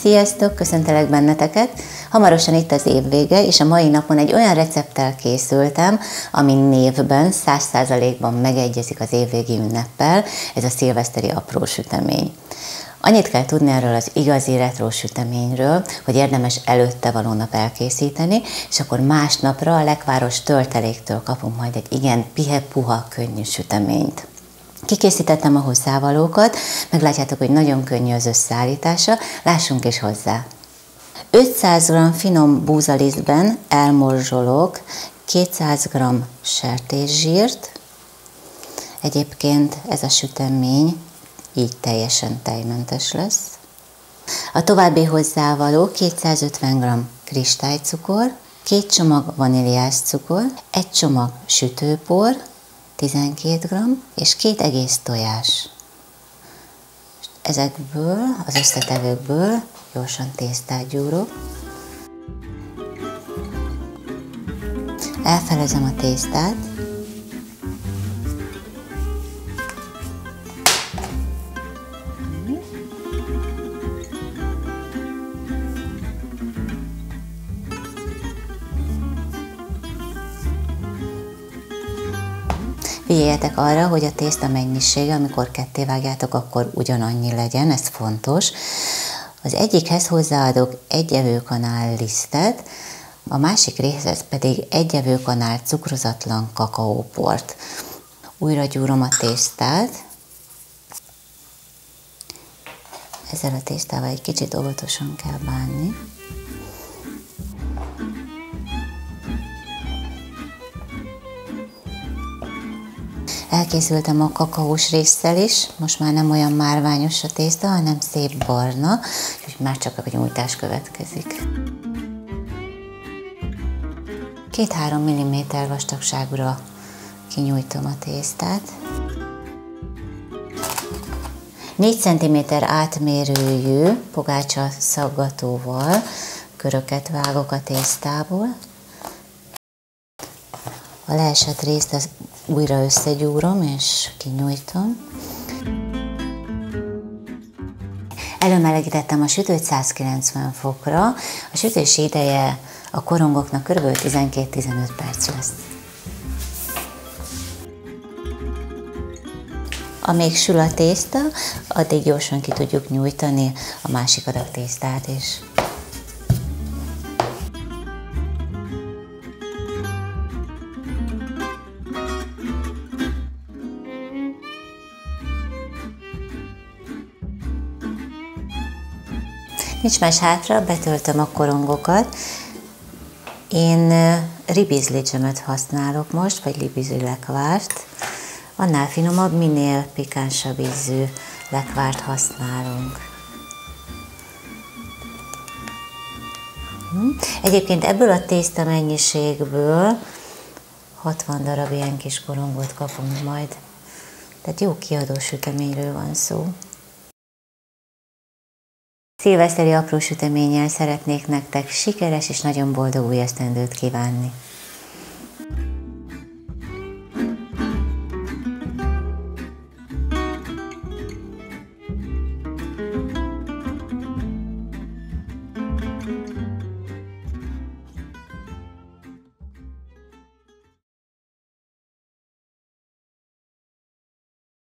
Sziasztok, köszöntelek benneteket! Hamarosan itt az év vége, és a mai napon egy olyan recepttel készültem, ami névben 100%-ban megegyezik az évvégi ünneppel, ez a szilveszteri apró sütemény. Annyit kell tudni erről az igazi retro süteményről, hogy érdemes előtte való nap elkészíteni, és akkor másnapra a lekváros tölteléktől kapunk majd egy igen pihe-puha könnyű süteményt. Kikészítettem a hozzávalókat, meglátjátok, hogy nagyon könnyű az összeállítása, lássunk is hozzá. 500 g finom búzalisztben elmorzsolok 200 g sertészsírt, egyébként ez a sütemény így teljesen tejmentes lesz. A további hozzávaló 250 g kristálycukor, két csomag vaníliás cukor, egy csomag sütőpor, 12 g, és két egész tojás. Ezekből, az összetevőkből gyorsan tésztát gyúrok. Elfelezem a tésztát, Figyeljetek arra, hogy a tészta mennyisége, amikor ketté vágjátok, akkor ugyanannyi legyen, ez fontos. Az egyikhez hozzáadok egy evőkanál lisztet, a másik részhez pedig egy evőkanál cukrozatlan kakaóport. Újra gyúrom a tésztát. Ezzel a tésztával egy kicsit óvatosan kell bánni. Elkészültem a kakaós résszel is, most már nem olyan márványos a tészta, hanem szép barna, és már csak a nyújtás következik. Két-három milliméter vastagságúra kinyújtom a tésztát. 4 cm átmérőjű pogácsa szaggatóval köröket vágok a tésztából. A leesett részt az újra összegyúrom és kinyújtom. Előmelegítettem a sütőt 190 fokra. A sütési ideje a korongoknak kb. 12-15 perc lesz. Amíg sül a tészta, addig gyorsan ki tudjuk nyújtani a másik adag tésztát is. Nincs más hátra, betöltöm a korongokat. Én ribizlicsemet használok most, vagy ribizli lekvárt. Annál finomabb, minél pikánsabb ízű lekvárt használunk. Hm. Egyébként ebből a tészta mennyiségből 60 darab ilyen kis korongot kapunk majd. Tehát jó kiadó süteményről van szó. Szilveszteri apró süteménnyel szeretnék nektek sikeres és nagyon boldog új esztendőt kívánni.